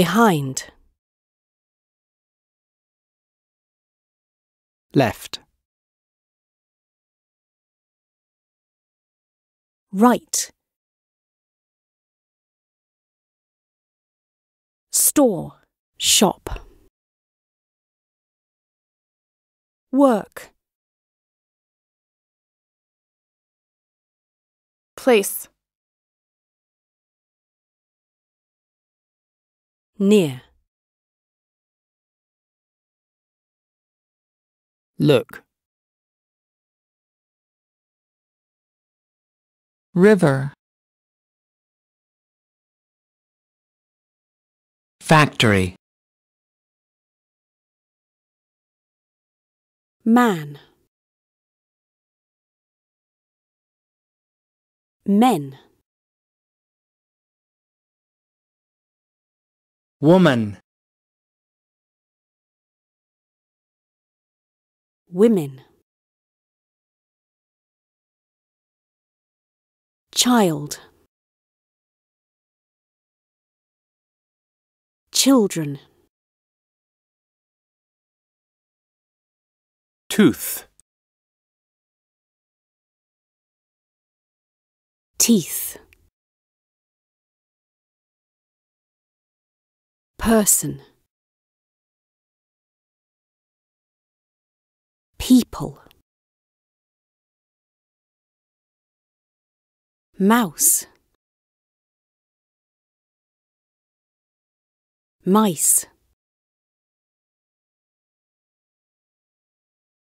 behind, left, right. Store, shop. Work, place, near, look, river, factory, man. Men, woman, women. Child, children, tooth, teeth. Person, people. Mouse, mice.